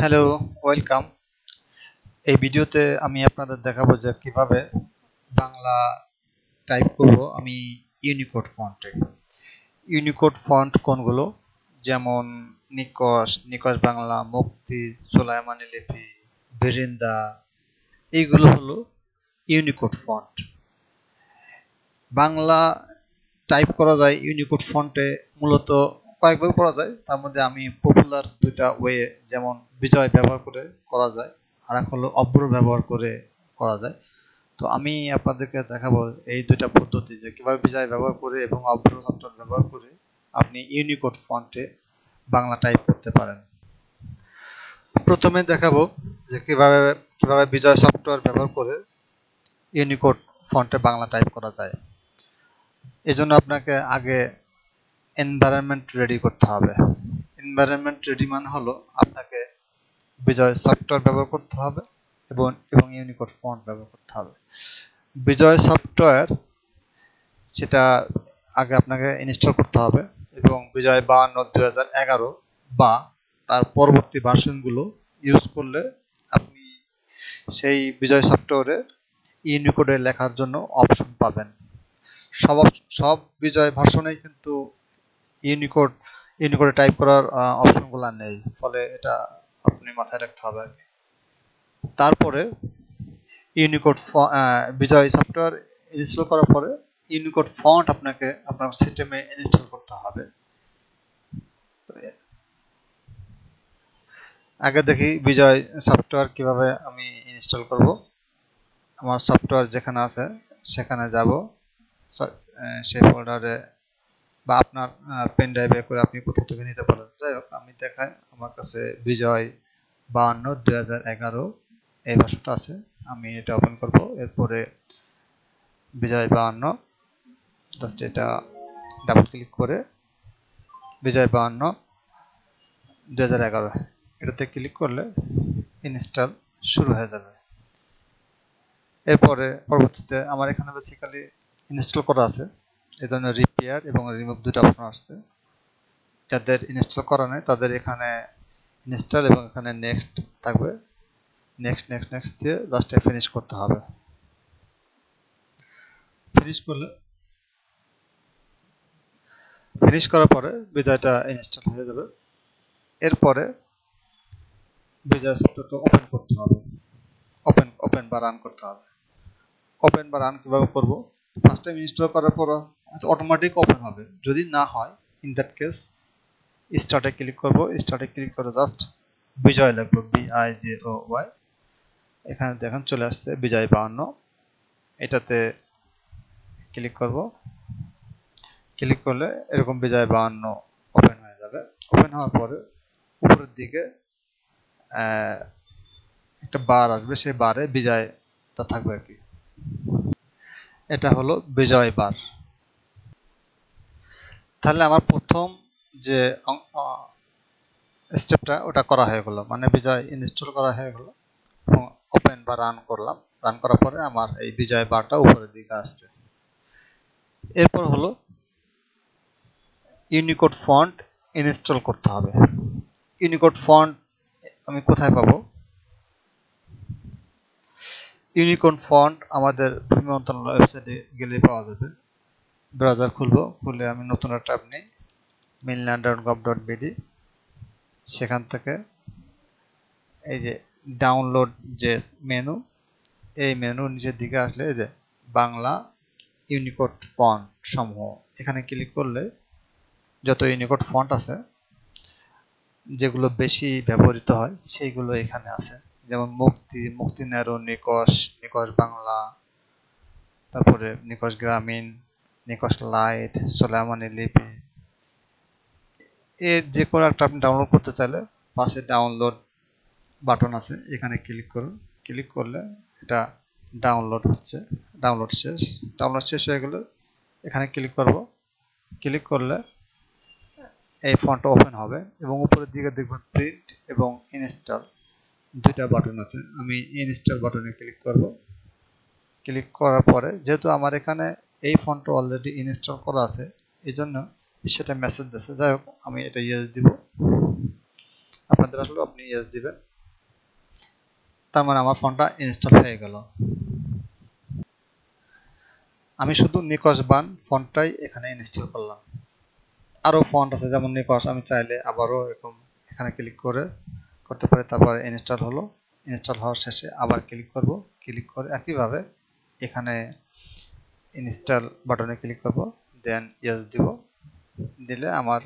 Hello welcome এই ভিডিওতে আমি আপনাদের দেখাবো যে কীভাবে বাংলা টাইপ করব আমি ইউনিকোড ফন্টে ইউনিকোড ফন্ট কোনগুলো? যেমন নিকশ নিকশ বাংলা, মুক্তি, সোলাইমানি লিপি বেরিন্দা এইগুলো হলো ইউনিকোড ফন্ট বাংলা টাইপ করা যায় ইউনিকোড ফন্টে মূলত কয়েকভাবে করা যায়। তার মধ্যে আমি পপুলার দুইটা ওয়ে যেমন বিজয় ব্যবহার করে করা যায়, আর এক হলো অব্র ব্যবহার করে করা যায়। তো আমি আপনাদেরকে দেখাবো এই দুইটা পদ্ধতি যে কীভাবে বিজয় ব্যবহার করে এবং অব্র সফটওয়্যার ব্যবহার করে আপনি ইউনিকোড ফন্টে বাংলা টাইপ করতে পারেন। প্রথমে দেখাবো যে কীভাবে কীভাবে বিজয় সফটওয়্যার ব্যবহার করে ইউনিকোড ফন্টে বাংলা টাইপ করা যায়। এজন্য আপনাকে আগে এনভায়রনমেন্ট রেডি করতে হবে। এনভায়রনমেন্ট রেডি মানে হলো আপনাকে বিজয় সফটওয়্যার ব্যবহার করতে হবে এবং এবং ইউনিকোড ফন্ট ব্যবহার করতে হবে। বিজয় সফটওয়্যার সেটা আগে আপনাকে ইনস্টল করতে হবে এবং বিজয় বাহান্ন দুই বা তার পরবর্তী ভার্সনগুলো ইউজ করলে আপনি সেই বিজয় সফটওয়্যারে ইউনিকোডে লেখার জন্য অপশন পাবেন। সব সব বিজয় ভার্সনেই কিন্তু ইউনিকোড ইউনিকোডে টাইপ করার অপশনগুলো নেই। ফলে এটা আপনি মাথায় রাখতে হবে তারপরে ইউনিকোড বিজয় সফটওয়্যার ইনস্টল করার পরে ইউনিকোড ফন্ট আপনাকে আপনার সিস্টেমে ইনস্টল করতে হবে। আগে দেখি বিজয় সফটওয়্যার কীভাবে আমি ইনস্টল করব। আমার সফটওয়্যার যেখানে আছে, সেখানে যাব। সেই ফোল্ডারে বা আপনার পেন ড্রাইভে করে আপনি কোথাও থেকে নিতে পারেন। যাই হোক, আমি দেখাই। আমার কাছে বিজয় বাহান্ন, দুই হাজার এগারো এই ভাষাটা আছে। আমি এটা ওপেন করব। এরপরে বিজয় বাহান্ন জাস্ট এটা ডাবল ক্লিক করে বিজয় বাহান্ন, দুই হাজার এগারো। এটাতে ক্লিক করলে ইনস্টল শুরু হয়ে যাবে। এরপরে পরবর্তীতে আমার এখানে বেসিক্যালি ইনস্টল করা আছে। এই জন্য রিপেয়ার এবং রিমুভ দুটো অপশন আসছে। যাদের ইনস্টল করা নেই, তাদের এখানে ইনস্টল এবং এখানে নেক্সট থাকবে। নেক্সট নেক্সট নেক্সট দিয়ে জাস্ট ফিনিশ করতে হবে। ফিনিশ করলে ফিনিশ করার পরে বিজয়টা ইনস্টল হয়ে যাবে। এরপরে বিজয় সফটওয়্যারটা ওপেন করতে হবে। ওপেন ওপেন বা রান করতে হবে। ওপেন বা রান কীভাবে করব? ফার্স্ট টাইম ইনস্টল করার পর হয়তো অটোমেটিক ওপেন হবে। যদি না হয় ইন দ্যাট কেস স্টার্টে ক্লিক করব। স্টার্টে ক্লিক করে জাস্ট বিজয় লিখব B I J O Y এখানে দেখেন চলে আসছে বিজয় বাহান্ন। এটাতে ক্লিক করব। ক্লিক করলে এরকম বিজয় বাহান্ন ওপেন হয়ে যাবে। ওপেন হওয়ার পরে উপরের দিকে একটা বার আসবে। সেই বারে বিজয়টা থাকবে আর কি। এটা হলো বিজয় বার। তাহলে আমার প্রথম যে স্টেপটা ওটা করা হয়ে গেল মানে বিজয় ইনস্টল করা হয়ে গেল এবং ওপেন বা রান করলাম। রান করার পরে আমার এই বিজয় বারটা উপরের দিকে আসছে। এরপর হলো ইউনিকোড ফন্ট ইনস্টল করতে হবে। ইউনিকোড ফন্ট আমি কোথায় পাবো? ইউনিকোড ফন্ট আমাদের ভূমি মন্ত্রণালয় ওয়েবসাইটে গেলে পাওয়া যাবে। ব্রাউজার খুলবো, খুলে আমি নতুন একটা ট্যাব নিই মিনল্যান্ড ডট গভ ডট বিডি সেখান থেকে এই যে ডাউনলোড যে মেনু এই মেনু নিচের দিকে আসলে এই যে বাংলা ইউনিকোড ফন্ট সমূহ। এখানে ক্লিক করলে যত ইউনিকোড ফন্ট আছে, যেগুলো বেশি ব্যবহৃত হয়, সেইগুলো এখানে আছে। যেমন মুক্তি মুক্তি নেরো নিকশ নিকশ বাংলা, তারপরে নিকশ গ্রামীণ, নিকশ লাইট সোলামানি লিপি। এর যে কোনো একটা আপনি ডাউনলোড করতে চাইলে পাশে ডাউনলোড বাটন আছে, এখানে ক্লিক করুন। ক্লিক করলে এটা ডাউনলোড হচ্ছে ডাউনলোড শেষ। ডাউনলোড শেষ হয়ে গেলে এখানে ক্লিক করব। ক্লিক করলে এই ফন্টটা ওপেন হবে এবং উপরের দিকে দেখবেন প্রিন্ট এবং ইনস্টল দুইটা বাটন আছে। আমি ইনস্টল বাটনে ক্লিক করব। ক্লিক করার পরে যেহেতু আমার এখানে এই ফন্টটা অলরেডি ইনস্টল করা আছে, এই জন্য সেটা মেসেজ দিচ্ছে যাই হোক, আমি এটা ইয়েস দিব। আপনাদের আসলে আপনি ইয়েস দিবেন। তার মানে আমার ফোনটা ইনস্টল হয়ে গেল। আমি শুধু নিকশ বান ফোনটাই এখানে ইনস্টল করলাম। আরও ফন্ট আছে, যেমন নিকশ, আমি চাইলে আবারও এরকম এখানে ক্লিক করে করতে পারি, তারপরে ইনস্টল হলো। ইনস্টল হওয়ার শেষে আবার ক্লিক করব। ক্লিক করে একইভাবে এখানে ইনস্টল বাটনে ক্লিক করব। দেন ইয়েস দিব। দিলে আমার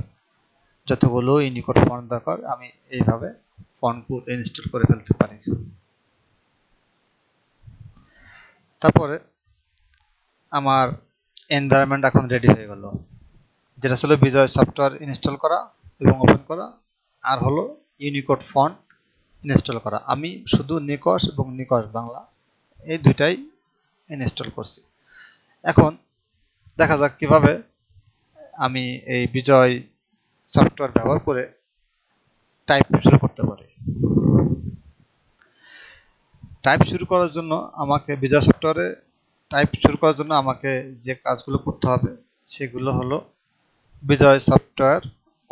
যতগুলো ইউনিকোড ফন্ট দরকার, আমি এইভাবে ফন্টগুলো ইনস্টল করে ফেলতে পারি। তারপরে আমার এনভায়রনমেন্ট এখন রেডি হয়ে গেল। যেটা ছিল বিজয় সফটওয়্যার ইনস্টল করা এবং ওপেন করা। আর হলো ইউনিকোড ফন্ট ইনস্টল করা। আমি শুধু নিকশ এবং নিকশ বাংলা, এই দুইটাই ইনস্টল করছি। এখন দেখা যাক কীভাবে আমি এই বিজয় সফটওয়্যার ব্যবহার করে টাইপ শুরু করতে পারি। টাইপ শুরু করার জন্য আমাকে বিজয় সফটওয়্যারে টাইপ শুরু করার জন্য আমাকে যে কাজগুলো করতে হবে, সেগুলো হলো বিজয় সফটওয়্যার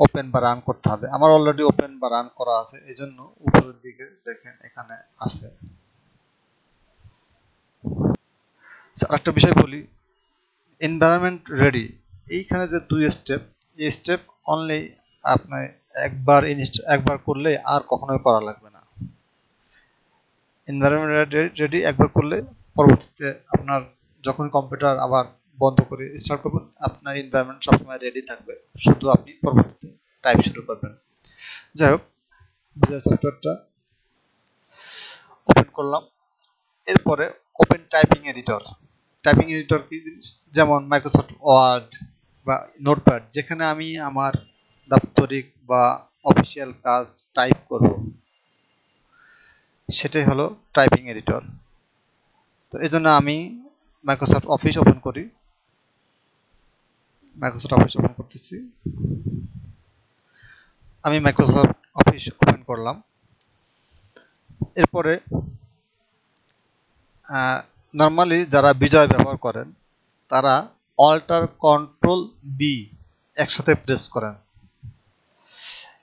ওপেন বা রান করতে হবে। আমার অলরেডি ওপেন বা রান করা আছে এই জন্য উপরের দিকে দেখেন এখানে আছে। আরেকটা বিষয় বলি। এনভায়রনমেন্ট রেডি এইখানে যে দুই স্টেপ এই স্টেপ অনলি আপনার একবার একবার করলে আর কখনোই করা লাগবে না। এনভায়রনমেন্ট রেডি একবার করলে পরবর্তীতে আপনার যখন কম্পিউটার আবার বন্ধ করে স্টার্ট করবেন। আপনার এনভায়রনমেন্ট সবসময় রেডি থাকবে। শুধু আপনি পরবর্তীতে টাইপ শুরু করবেন। যাই হোক বিজয় সফটওয়্যারটা ওপেন করলাম। এরপরে open typing editor typing editor কি জিনিস? যেমন মাইক্রোসফট ওয়ার্ড বা নোটপ্যাড যেখানে আমি আমার দাপ্তরিক বা অফিসিয়াল কাজ টাইপ করব। সেটাই হলো টাইপিং এডিটর তো এই জন্য আমি মাইক্রোসফট অফিস ওপেন করি। মাইক্রোসফট অফিস ওপেন করতেছি। আমি মাইক্রোসফট অফিস ওপেন করলাম। এরপরে নর্মালি যারা বিজয় ব্যবহার করেন, তারা অল্টার কন্ট্রোল বি একসাথে প্রেস করেন।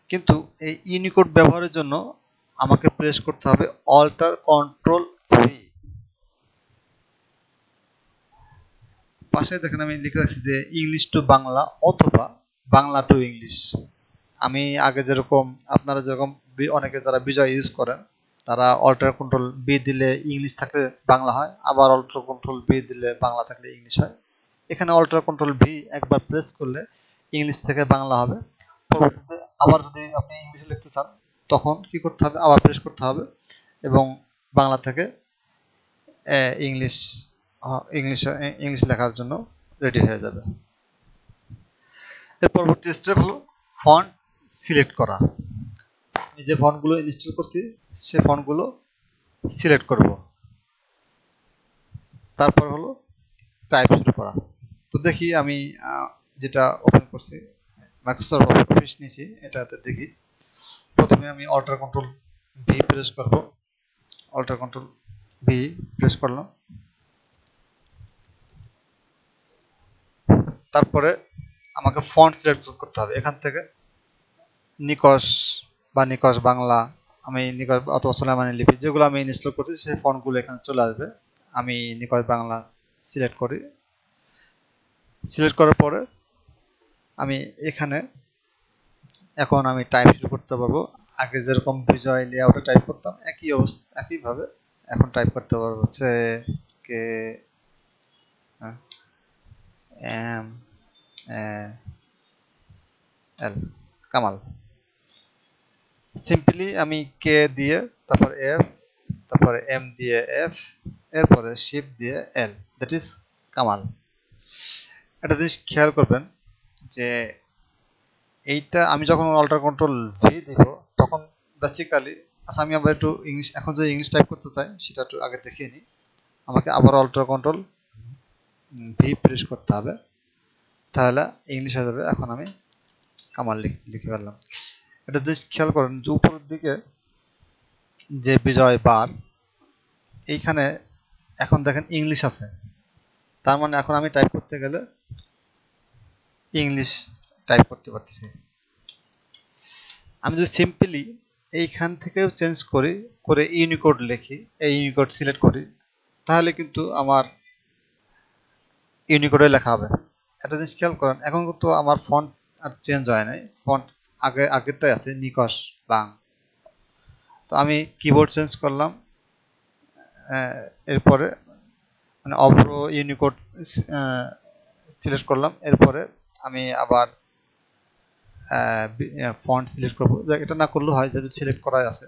কিন্তু এই ইউনিকোড ব্যবহারের জন্য আমাকে প্রেস করতে হবে অল্টার কন্ট্রোল ভি পাশে দেখেন আমি লিখে রাখছি যে ইংলিশ টু বাংলা অথবা বাংলা টু ইংলিশ আমি আগে যেরকম আপনারা যেরকম অনেকে যারা বিজয় ইউজ করেন, তারা অল্টার কন্ট্রোল বি দিলে ইংলিশ থাকলে বাংলা হয়, আবার অল্টার কন্ট্রোল বি দিলে বাংলা থাকলে ইংলিশ হয়। এখানে অল্টার কন্ট্রোল ভি একবার প্রেস করলে ইংলিশ থেকে বাংলা হবে। পরবর্তীতে আবার যদি আপনি ইংলিশে লিখতে চান, তখন কি করতে হবে? আবার প্রেস করতে হবে এবং বাংলা থেকে ইংলিশ ইংলিশ ইংলিশ লেখার জন্য রেডি হয়ে যাবে। এর পরবর্তী স্টেপ হলো ফন্ট সিলেক্ট করা। আমি যে ফন্টগুলো ইনস্টল করছি, সে ফন্টগুলো সিলেক্ট করব। তারপর হলো টাইপ শুরু করা। তো দেখি আমি যেটা ওপেন করছি মাইক্রোসফট অফিস নিয়েছি, এটাতে দেখি। প্রথমে আমি অল্টার কন্ট্রোল ভি প্রেস করব। অল্টার কন্ট্রোল ভি প্রেস করলাম। তারপরে আমাকে ফন্ট সিলেক্ট করতে হবে। এখান থেকে নিকশ বা নিকশ বাংলা আমি নিকশ অথবা সোলামানি লিপি যেগুলো আমি ইনস্টল করছি, সেই ফন্টগুলো এখানে চলে আসবে। আমি নিকশ বাংলা সিলেক্ট করি। সিলেক্ট করার পরে আমি এখানে এখন আমি টাইপ শুরু করতে পারব। আগে যেরকম বিজয় লেআউটে টাইপ করতাম, একই অবস্থা, একইভাবে এখন টাইপ করতে পারব। হচ্ছে K M L, Kamal. Simply আমি কে দিয়ে, তারপর এফ তারপরে এম দিয়ে এফ এরপরে শিপ দিয়ে এল দ্যাট ইজ কামাল। একটা জিনিস খেয়াল করবেন যে এইটা আমি যখন অল্টার কন্ট্রোল ভি দিব, তখন বেসিক্যালি আচ্ছা আমি আবার একটু ইংলিশ এখন যদি ইংলিশ টাইপ করতে চাই, সেটা একটু আগে দেখিয়ে নিই। আমাকে আবার অল্টার কন্ট্রোল ভি প্রেস করতে হবে। তাহলে ইংলিশ হয়ে যাবে। এখন আমি কামাল লিখে ফেললাম। এটা জাস্ট খেয়াল করেন যে উপরের দিকে যে বিজয় বার, এইখানে এখন দেখেন ইংলিশ আছে। তার মানে এখন আমি টাইপ করতে গেলে ইংলিশ টাইপ করতে পারতেছি। আমি যদি সিম্পলি এইখান থেকেও চেঞ্জ করি, করে ইউনিকোড লিখি, এই ইউনিকোড সিলেক্ট করি, তাহলে কিন্তু আমার ইউনিকোডে লেখা হবে। একটা জিনিস খেয়াল করেন, এখন তো আমার ফন্ট আর চেঞ্জ হয় নাই। ফন্ট আগে, আগেরটাই আছে, নিকশ বাং তো আমি কিবোর্ড চেঞ্জ করলাম এরপরে মানে অভ্র ইউনিকোড সিলেক্ট করলাম, এরপরে আমি আবার ফন্ট সিলেক্ট করব। এটা না করলেও হয়, যেহেতু সিলেক্ট করাই আছে।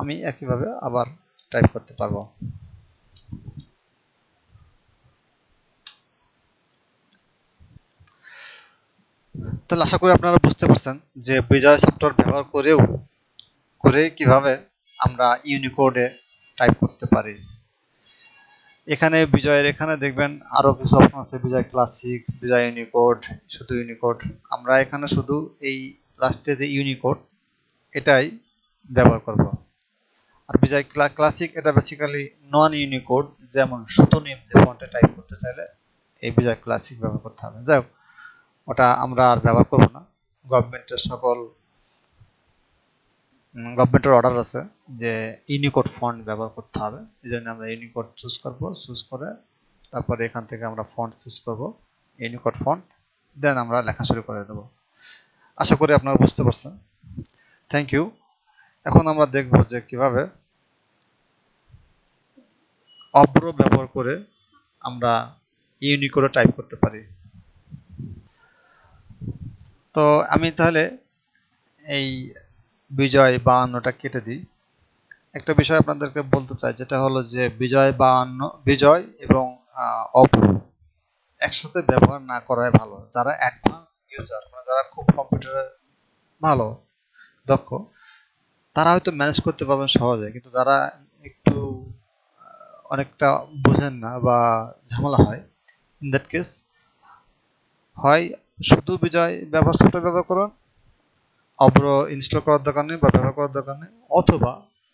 আমি একইভাবে আবার টাইপ করতে পারব। তাহলে আশা করি আপনারা বুঝতে পারছেন যে বিজয় সফটওয়্যার ব্যবহার করেও, করে কীভাবে আমরা ইউনিকোডে টাইপ করতে পারি। এখানে বিজয়ের এখানে দেখবেন আরও কিছু অপশন আছে, বিজয় ক্লাসিক বিজয় ইউনিকোড শুধু ইউনিকোড আমরা এখানে শুধু এই লাস্টে যে ইউনিকোড এটাই ব্যবহার করব। আর বিজয় ক্লাসিক এটা বেসিক্যালি নন ইউনিকোড যেমন সুতনিম যে ফন্টে টাইপ করতে চাইলে এই বিজয় ক্লাসিক ব্যবহার করতে হবে। যাই হোক ওটা আমরা আর ব্যবহার করব না। গভর্নমেন্টের সকল গভর্নমেন্টের অর্ডার আছে যে ইউনিকোড ফন্ট ব্যবহার করতে হবে। এই জন্য আমরা ইউনিকোড চুজ করব চুজ করে তারপরে এখান থেকে আমরা ফন্ট চুজ করব ইউনিকোড ফন্ট দেন আমরা লেখা শুরু করে দেব। আশা করি আপনারা বুঝতে পারছেন। থ্যাংক ইউ এখন আমরা দেখব যে কীভাবে অব্র ব্যবহার করে আমরা ইউনিকোডে টাইপ করতে পারি। তো আমি তাহলে এই বিজয় বাহান্নটা কেটে দিই। একটা বিষয় আপনাদেরকে বলতে চাই, যেটা হলো যে বিজয় বাহান্ন, বিজয় এবং অপু একসাথে ব্যবহার না করাই ভালো। যারা অ্যাডভান্স ইউজার মানে যারা খুব কম্পিউটারে ভালো, দক্ষ, তারা হয়তো ম্যানেজ করতে পারবেন সহজে, কিন্তু যারা একটু অনেকটা বোঝেন না বা ঝামেলা হয় ইন দ্যাট কেস হয় শুধু বিজয় ব্যবহার সফটওয়্যার ব্যবহার করুন অব্র ইনস্টল করার দরকার নেই বা ব্যবহার করার দরকার নেই, অথবা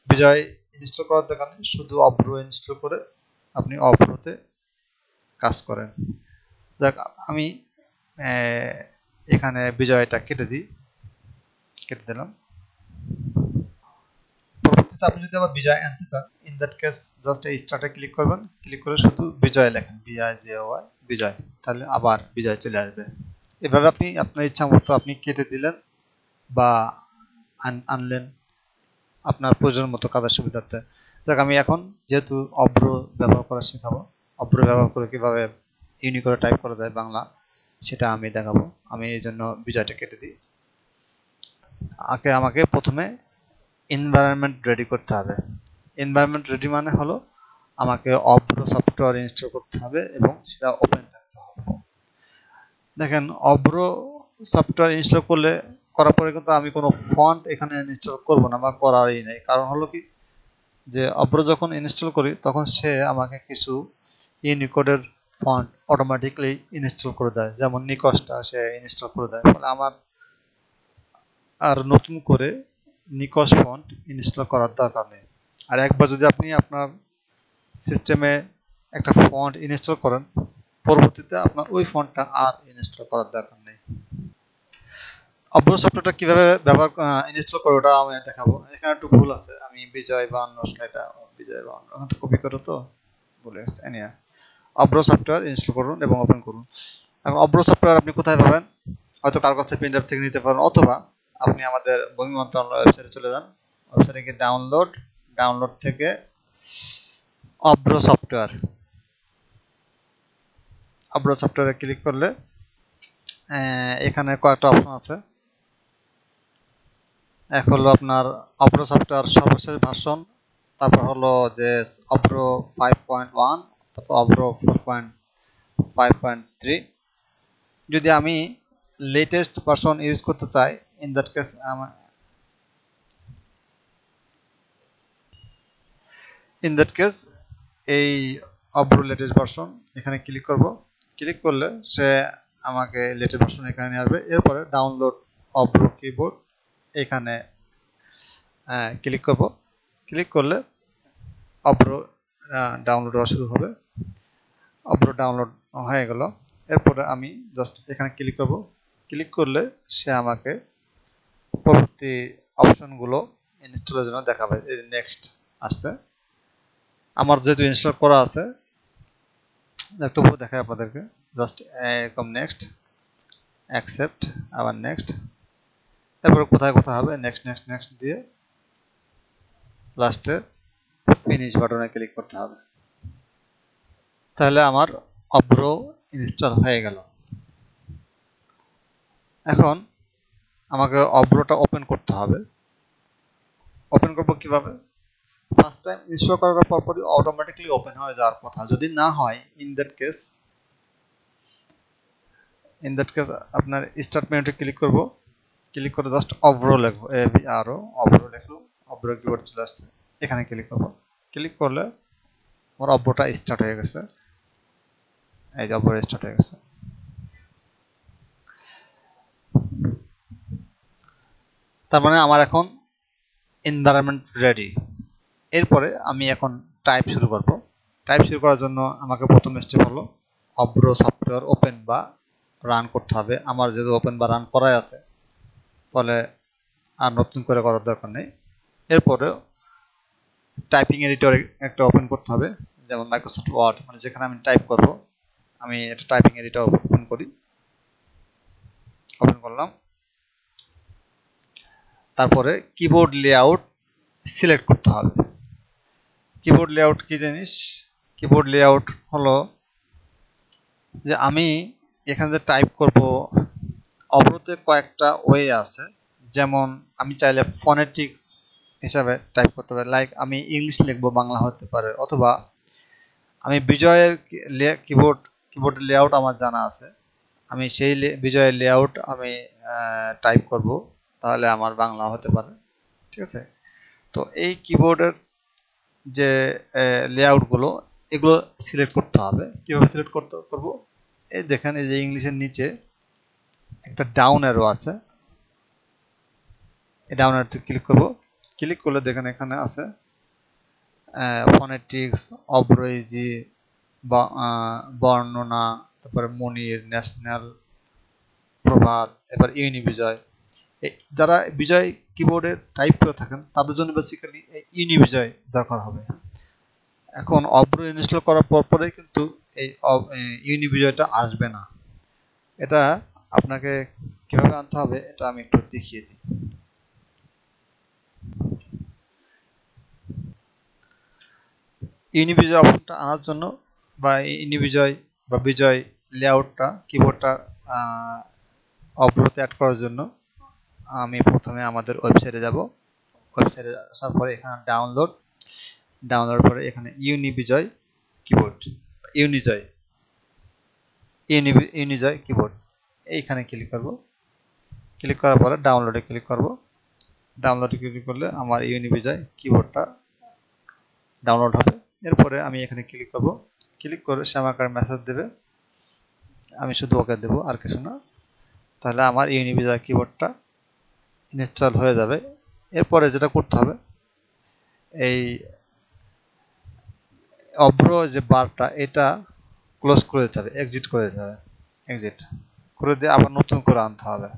বিজয় ইনস্টল করার দরকার নেই, শুধু অব্র ইনস্টল করে আপনি অব্রতে কাজ করেন। দেখ, আমি এখানে বিজয়টা কেটে দিই, কেটে দিলাম। পরবর্তীতে আপনি যদি আবার বিজয় আনতে চান ইন দ্যাট কেস জাস্ট এই স্টার্টে ক্লিক করবেন। ক্লিক করে শুধু বিজয় লেখেন বিআই জে ওয়াই বিজয়। তাহলে আবার বিজয় চলে আসবে। এভাবে আপনি আপনার ইচ্ছা মতো আপনি কেটে দিলেন বা আনলেন আপনার প্রয়োজন মতো কাজের সুবিধার্থে দেখ, আমি এখন যেহেতু অব্র ব্যবহার করা শেখাবো অব্র ব্যবহার করে কীভাবে ইউনিকোডে টাইপ করা যায় বাংলা, সেটা আমি দেখাবো। আমি এই জন্য বিজয়টা কেটে দিই। আগে আমাকে প্রথমে এনভায়রনমেন্ট রেডি করতে হবে। এনভায়রনমেন্ট রেডি মানে হলো আমাকে অব্র সফটওয়্যার ইনস্টল করতে হবে এবং সেটা ওপেন থাকতে হবে। দেখেন অব্র সফটওয়্যার ইনস্টল করলে, করার পরে কিন্তু আমি কোনো ফন্ট এখানে ইনস্টল করব না বা করারই নেই। কারণ হলো কি, যে অব্র যখন ইনস্টল করি, তখন সে আমাকে কিছু ইউনিকোডের ফন্ট অটোমেটিকলি ইনস্টল করে দেয়। যেমন নিকসটা সে ইনস্টল করে দেয়। ফলে আমার আর নতুন করে নিকস ফন্ট ইনস্টল করার দরকার নেই। আর একবার যদি আপনি আপনার সিস্টেমে একটা ফন্ট ইনস্টল করেন পরবর্তীতে আপনার ওই ফন্টটা আর ইনস্টল করার দরকার নেই। অব্র সফটওয়্যারটা কীভাবে ব্যবহার ইনস্টল করে ওটা আমি দেখাবো। এখানে একটু ভুল আছে, আমি বিজয় বাহান্ন এটা বিজয় বাহান্ন। এখন তো কপি করো তো, বলে আসছে, এনিয়া। অব্র সফটওয়্যার ইনস্টল করুন এবং ওপেন করুন। এখন অব্র সফটওয়্যার আপনি কোথায় পাবেন? হয়তো কার কাছ প্রিন্টার থেকে নিতে পারেন, অথবা আপনি আমাদের ভূমি মন্ত্রণালয় ওয়েবসাইটে চলে যান। ওয়েবসাইটে গিয়ে ডাউনলোড ডাউনলোড থেকে অব্র সফটওয়্যার অব্র সফটওয়্যারে ক্লিক করলে এখানে কয়েকটা অপশন আছে। এক হলো আপনার অব্র সফটওয়্যার সর্বশেষ ভার্সন তারপর হলো যে অব্র ফাইভ পয়েন্ট ওয়ান তারপর Avro four point five point three যদি আমি লেটেস্ট ভার্সন ইউজ করতে চাই in that case in that case এই অব্র লেটেস্ট ভার্সন এখানে ক্লিক করব। ক্লিক করলে সে আমাকে লেটেস্ট ভার্সন এখানে নিয়ে আসবে। এরপরে ডাউনলোড অব্র কিবোর্ড এখানে ক্লিক করব। ক্লিক করলে অব্র ডাউনলোড হওয়া শুরু হবে। অব্র ডাউনলোড হয়ে গেল। এরপরে আমি জাস্ট এখানে ক্লিক করব। ক্লিক করলে সে আমাকে পরবর্তী অপশনগুলো ইনস্টলের জন্য দেখাবে। নেক্সট আসতে আমার যেহেতু ইনস্টল করা আছে একটু দেখায় আপনাদেরকে। জাস্ট এরকম নেক্সট অ্যাকসেপ্ট আবার নেক্সট এরপরে কোথায় কোথায় হবে? নেক্সট নেক্সট নেক্সট দিয়ে লাস্টে ফিনিশ বাটনে ক্লিক করতে হবে। তাহলে আমার অব্র ইনস্টল হয়ে গেল। এখন আমাকে অব্রোটা ওপেন করতে হবে। ওপেন করব কীভাবে? ফার্স্ট টাইম ইনস্টল করার পরপরই অটোমেটিকলি ওপেন হয়ে যাওয়ার কথা। যদি না হয় in that case in that case আপনার স্টার্ট মেনুতে ক্লিক করব। ক্লিক করে জাস্ট অব্রো লিখব। এ বি আরও অব্রো লিখলো অব্রো কিবোর্ড চলে আসছে। এখানে ক্লিক করব। ক্লিক করলে আমার অব্রোটা স্টার্ট হয়ে গেছে। এই যে অব্রো স্টার্ট হয়ে গেছে। তার মানে আমার এখন এনভায়রনমেন্ট রেডি এরপরে আমি এখন টাইপ শুরু করব। টাইপ শুরু করার জন্য আমাকে প্রথম স্টেপ হলো অব্র সফটওয়্যার ওপেন বা রান করতে হবে। আমার যেহেতু ওপেন বা রান করাই আছে, ফলে আর নতুন করে করার দরকার নেই। এরপরে টাইপিং এডিটর একটা ওপেন করতে হবে, যেমন মাইক্রোসফট ওয়ার্ড মানে যেখানে আমি টাইপ করব, আমি একটা টাইপিং এডিটর ওপেন করি। ওপেন করলাম। তারপরে কিবোর্ড লেআউট সিলেক্ট করতে হবে। কিবোর্ড লেআউট কি জিনিস? কিবোর্ড লেআউট হলো যে আমি এখানে যে টাইপ করব, অবরোধে কয়েকটা ওয়ে আছে। যেমন আমি চাইলে ফনেটিক হিসাবে টাইপ করতে পারি। লাইক আমি ইংলিশ লিখব, বাংলা হতে পারে। অথবা আমি বিজয়ের কিবোর্ড কিবোর্ডের লেআউট আমার জানা আছে। আমি সেই বিজয়ের লেআউট আমি টাইপ করব। তাহলে আমার বাংলা হতে পারে। ঠিক আছে? তো এই কিবোর্ডের যে লেআউটগুলো এগুলো সিলেক্ট করতে হবে। কীভাবে সিলেক্ট করতে, করব? এই দেখেন, এই যে ইংলিশের নিচে একটা ডাউন অ্যারো আছে। এই ডাউন অ্যারোতে ক্লিক করব। ক্লিক করলে দেখেন এখানে আছে ফনেটিক্স অব্রয়েজি বর্ণনা, তারপরে মনির ন্যাশনাল প্রভাত এবার ইউনি বিজয়। যারা বিজয় কিবোর্ডে টাইপ করে থাকেন, তাদের জন্য বেসিক্যালি ইউনি বিজয় দরকার হবে। এখন অব্র ইনস্টল করার পর পরে কিন্তু এই ইউনি বিজয়টা আসবে না। এটা আপনাকে কীভাবে আনতে হবে এটা আমি একটু দেখিয়ে দিই। ইউনিবিজয় অপশনটা আনার জন্য বা ইউনিবিজয় বা বিজয় লেআউটটা কিবোর্ডটা অব্রতে অ্যাড করার জন্য আমি প্রথমে আমাদের ওয়েবসাইটে যাব। ওয়েবসাইটে আসার পরে এখানে ডাউনলোড ডাউনলোড পরে এখানে uni Bijoy keyboard Unijoy Uni Unijoy keyboard এইখানে ক্লিক করব। ক্লিক করার পরে ডাউনলোডে ক্লিক করব। ডাউনলোডে ক্লিক করলে আমার ইউনি বিজয় কিবোর্ডটা ডাউনলোড হবে। এরপরে আমি এখানে ক্লিক করব। ক্লিক করে আমাকে মেসেজ দেবে। আমি শুধু ওকে দেব, আর কিছু না। তাহলে আমার ইউনিবিজয় কিবোর্ডটা ইনস্টল হয়ে যাবে। এরপরে যেটা করতে হবে, এই অভ্র যে বারটা এটা ক্লোজ করে দিতে হবে এক্সিট করে দিতে হবে এক্সিট করে দিয়ে আবার নতুন করে আনতে হবে।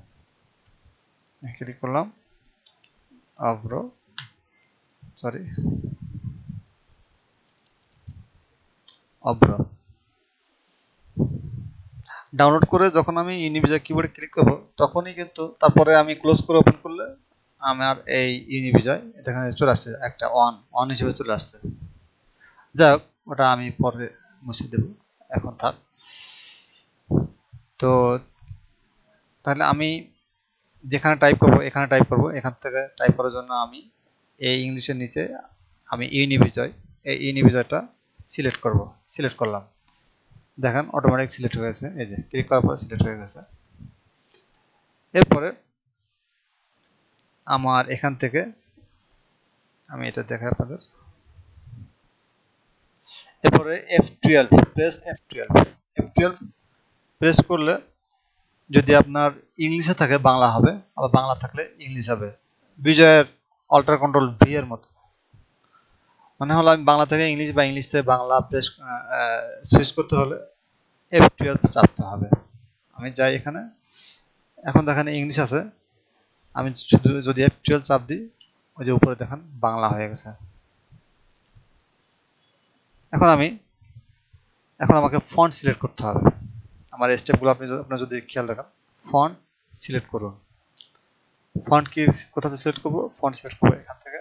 ক্লিক করলাম, অভ্র সরি অভ্র। ডাউনলোড করে যখন আমি ইউনিভিজা কিবোর্ডে ক্লিক করব, তখনই কিন্তু তারপরে আমি ক্লোজ করে ওপেন করলে আমার এই ইউনিভিজয় এখানে চলে আসছে, একটা অন অন হিসেবে চলে আসছে। যাই হোক, ওটা আমি পরে মুছে দেব, এখন থাক। তো তাহলে আমি যেখানে টাইপ করব, এখানে টাইপ করব, এখান থেকে টাইপ করার জন্য আমি এই ইংলিশের নিচে আমি ইউনিভিজয় এই ইউনিভিজয়টা সিলেক্ট করব সিলেক্ট করলাম। দেখেন অটোমেটিক সিলেক্ট হয়ে গেছে এই যে ক্লিক করার পরে সিলেক্ট হয়ে গেছে। এরপরে আমার এখান থেকে আমি এটা দেখাই আপনাদের। এরপরে F twelve press F twelve F twelve press করলে যদি আপনার ইংলিশে থাকে, বাংলা হবে, আবার বাংলা থাকলে ইংলিশ হবে। বিজয়ের অল্টার কন্ট্রোল ভি এর মতো। মানে হলো আমি বাংলা থেকে ইংলিশ বা ইংলিশ থেকে বাংলা প্রেস সুইচ করতে হলে এফ টুয়েলভ চাপতে হবে। আমি যাই এখানে। এখন দেখেন ইংলিশ আছে। আমি শুধু যদি এফ টুয়েলভ চাপ দিই, ওই যে উপরে দেখেন বাংলা হয়ে গেছে। এখন আমি, এখন আমাকে ফন্ট সিলেক্ট করতে হবে। আমার স্টেপগুলো আপনি আপনার যদি খেয়াল রাখেন ফন্ট সিলেক্ট করুন। ফন্ট কি কোথা থেকে সিলেক্ট করব? ফন্ট সিলেক্ট করব এখান থেকে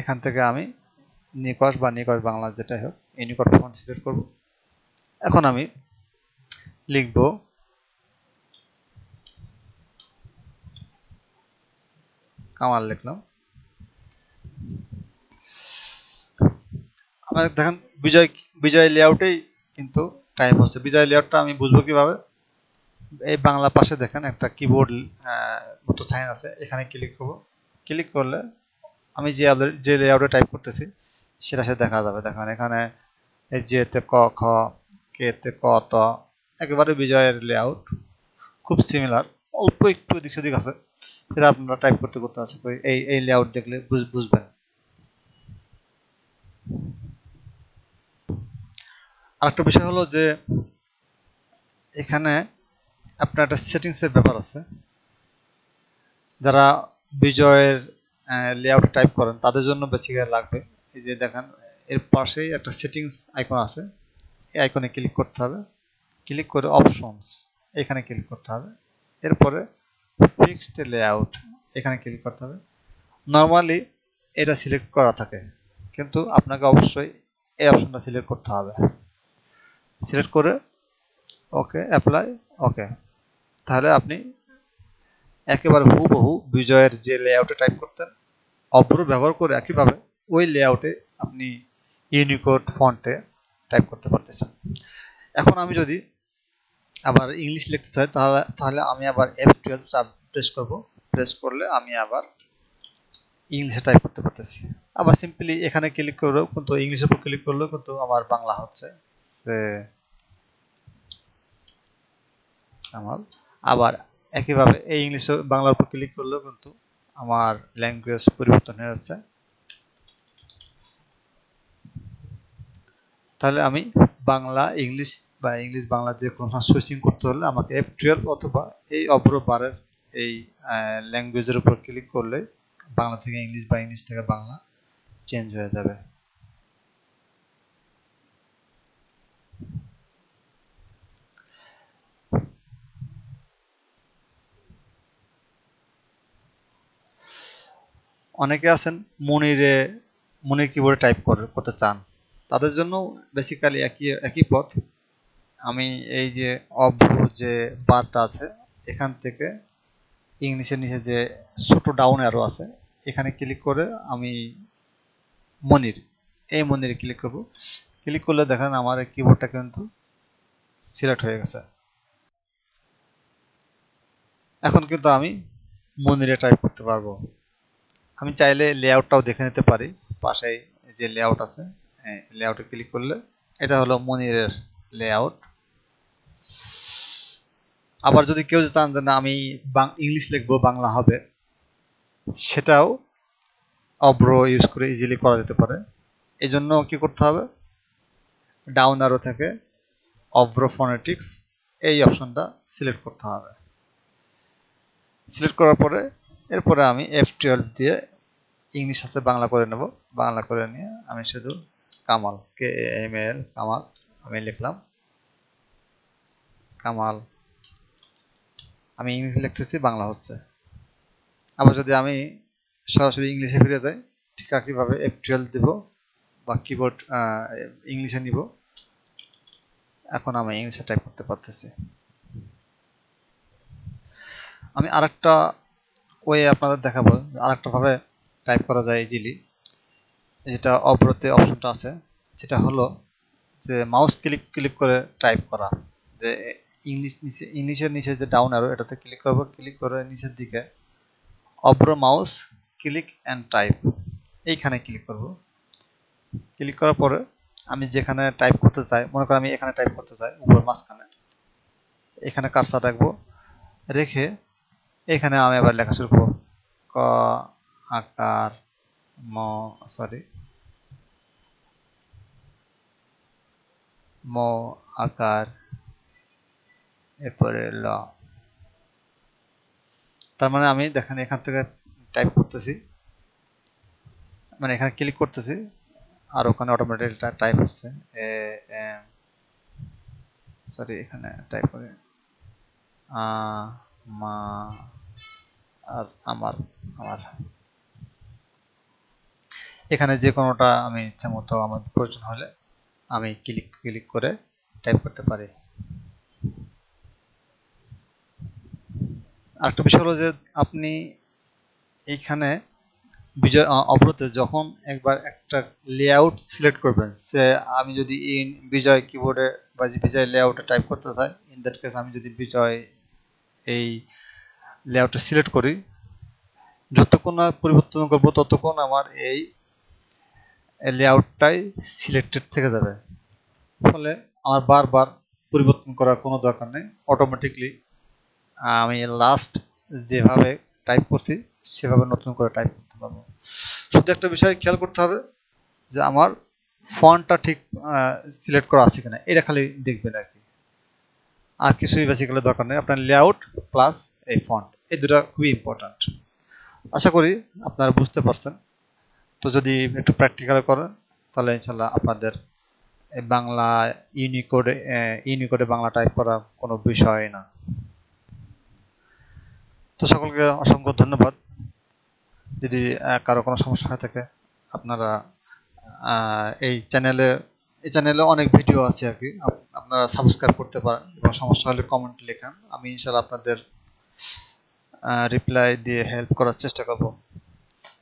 এখান থেকে আমি নিকশ বা নিকশ বাংলা যেটাই হোক, এই নিকট ফন্ট সিলেক্ট করব। এখন আমি লিখব কামাল লিখলাম। আমার দেখেন, বিজয় বিজয় লেআউটেই কিন্তু টাইপ হচ্ছে। বিজয় লেআউটটা আমি বুঝব কীভাবে? এই বাংলা পাশে দেখেন একটা কিবোর্ড মতো সাইন আছে। এখানে ক্লিক করব। ক্লিক করলে আমি যে যে লেআউটে টাইপ করতেছি, সেটা সে দেখা যাবে। দেখেন এখানে এই যেতে ক, খ, কে তে ক, ত, একেবারে বিজয়ের লেআউট খুব সিমিলার অল্প একটু দিক সেদিক আছে, সেটা আপনারা টাইপ করতে করতে আছে। এই এই লেআউট দেখলে বুঝবেন। আরেকটা বিষয় হলো যে, এখানে আপনার একটা সেটিংসের ব্যাপার আছে। যারা বিজয়ের লেআউট টাইপ করেন, তাদের জন্য বেসিক্যালি লাগবে। এই যে দেখেন, এর পাশেই একটা সেটিংস আইকন আছে। এই আইকনে ক্লিক করতে হবে। ক্লিক করে অপশনস এখানে ক্লিক করতে হবে। এরপরে ফিক্সড লেআউট এখানে ক্লিক করতে হবে। নর্মালি এটা সিলেক্ট করা থাকে, কিন্তু আপনাকে অবশ্যই এই অপশনটা সিলেক্ট করতে হবে। সিলেক্ট করে ওকে অ্যাপ্লাই ওকে তাহলে আপনি একেবারে হুবহু বিজয়ের যে লেআউটে টাইপ করতেন অপর ব্যবহার করে একইভাবে ওই লেআউটে আপনি ইউনিকোড ফন্টে টাইপ করতে পারতেছেন। এখন আমি যদি আবার ইংলিশ লিখতে চাই, তাহলে তাহলে আমি আবার এফ টুয়েলভ চাপ প্রেস করব। প্রেস করলে আমি আবার ইংলিশে টাইপ করতে পারতেছি। আবার সিম্পলি এখানে ক্লিক করলেও কিন্তু ইংলিশের উপর ক্লিক করলেও কিন্তু আমার বাংলা হচ্ছে। সে, আমার আবার একইভাবে এই ইংলিশ বাংলার উপর ক্লিক করলেও কিন্তু আমার ল্যাঙ্গুয়েজ পরিবর্তন হয়ে যাচ্ছে। তাহলে আমি বাংলা, ইংলিশ বা ইংলিশ বাংলা দিয়ে কোনো সময় সুইচিং করতে হলে আমাকে এফ টুয়েলভ অথবা এই অপর বারের এই ল্যাঙ্গুয়েজের উপর ক্লিক করলে বাংলা থেকে ইংলিশ বা ইংলিশ থেকে বাংলা চেঞ্জ হয়ে যাবে। অনেকে আছেন মনিরে, মনির কিবোর্ডে টাইপ করতে চান। তাদের জন্য বেসিক্যালি একই একই পথ। আমি এই যে অভ্র যে বারটা আছে, এখান থেকে ইংলিশের নিচে যে ছোট ডাউন অ্যারো আছে, এখানে ক্লিক করে আমি মনির, এই মনিরে ক্লিক করব। ক্লিক করলে দেখেন আমার কিবোর্ডটা কিন্তু সিলেক্ট হয়ে গেছে। এখন কিন্তু আমি মনিরে টাইপ করতে পারব। আমি চাইলে লেআউটটাও দেখে নিতে পারি। পাশেই যে লেআউট আছে লেআউটে ক্লিক করলে এটা হলো মনিরের লেআউট। আবার যদি কেউ চান যে না, আমি ইংলিশ লিখব, বাংলা হবে, সেটাও অব্র ইউজ করে ইজিলি করা যেতে পারে। এই জন্য কি করতে হবে? ডাউন আরও থেকে অব্র ফোনেটিক্স এই অপশনটা সিলেক্ট করতে হবে। সিলেক্ট করার পরে, এরপরে আমি এফ টুয়েলভ দিয়ে ইংলিশ সাথে বাংলা করে নেব। বাংলা করে নিয়ে আমি শুধু Kamal, K M L, Kamal আমি লিখলাম। কামাল। আমি ইংলিশ লিখতেছি, বাংলা হচ্ছে। আবার যদি আমি সরাসরি ইংলিশে ফিরে যাই, ঠিক একইভাবে এফ টুয়েলভ দিব বা কিবোর্ড ইংলিশে নিব। এখন আমি ইংলিশে টাইপ করতে পারতেছি। আমি আরেকটা ওয়ে আপনাদের দেখাবো। আরেকটা ভাবে টাইপ করা যায় ইজিলি যেটা অবরতে অপশনটা আছে, যেটা হলো যে মাউস ক্লিক ক্লিক করে টাইপ করা। যে ইংলিশ নিচে ইংলিশের নিচে যে ডাউন আরও এটাতে ক্লিক করব ক্লিক করে নিচের দিকে Avro mouse click and type এইখানে ক্লিক করব। ক্লিক করার পরে আমি যেখানে টাইপ করতে চাই, মনে করি আমি এখানে টাইপ করতে চাই, উপর মাঝখানে। এখানে কারসার রাখব। রেখে এখানে আমি আবার লেখা শুরু করব। ক আকার ম সরি ম আকার, এরপরে ল। তার মানে আমি দেখেন এখান থেকে টাইপ করতেছি। মানে এখানে ক্লিক করতেছি আর ওখানে অটোমেটিক টাইপ হচ্ছে। এ সরি এখানে টাইপ করে। মা, আর আমার আমার। এখানে যে কোনোটা আমি ইচ্ছা মতো আমার প্রয়োজন হলে আমি ক্লিক ক্লিক করে টাইপ করতে পারি। আরেকটা বিষয় হলো যে আপনি এইখানে বিজয় অবরোধে যখন একবার একটা লেআউট সিলেক্ট করবেন, সে আমি যদি ইন বিজয় কিবোর্ডে বা বিজয় লেআউটে টাইপ করতে চাই ইন দ্যাট কেস আমি যদি বিজয় এই লেআউটটা সিলেক্ট করি, যতক্ষণ না পরিবর্তন করব ততক্ষণ আমার এই লেআউটটাই সিলেক্টেড থেকে যাবে। ফলে আমার বারবার পরিবর্তন করার কোনো দরকার নেই। অটোমেটিকলি আমি লাস্ট যেভাবে টাইপ করছি, সেভাবে নতুন করে টাইপ করতে পারব। শুধু একটা বিষয় খেয়াল করতে হবে যে আমার ফন্টটা ঠিক সিলেক্ট করা আছে কিনা, এটা খালি দেখবেন আর কি। আর কিছুই বেসিক্যালি দরকার নেই। আপনার লেআউট প্লাস এই ফন্ট এই দুটা খুবই ইম্পর্ট্যান্ট আশা করি আপনারা বুঝতে পারছেন। তো যদি একটু প্র্যাকটিক্যাল করেন, তাহলে ইনশাল্লাহ আপনাদের বাংলা ইউনিকোডে ইউনিকোডে বাংলা টাইপ করা কোনো বিষয় না। তো সকলকে অসংখ্য ধন্যবাদ। যদি কারও কোনো সমস্যা হয়ে থাকে, আপনারা এই চ্যানেলে এই চ্যানেলে অনেক ভিডিও আছে আর কি। আপনারা সাবস্ক্রাইব করতে পারেন এবং সমস্যা হলে কমেন্ট লেখান। আমি ইনশাল্লাহ আপনাদের রিপ্লাই দিয়ে হেল্প করার চেষ্টা করব।